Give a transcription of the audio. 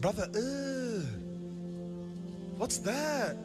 Brother, uh, what's that?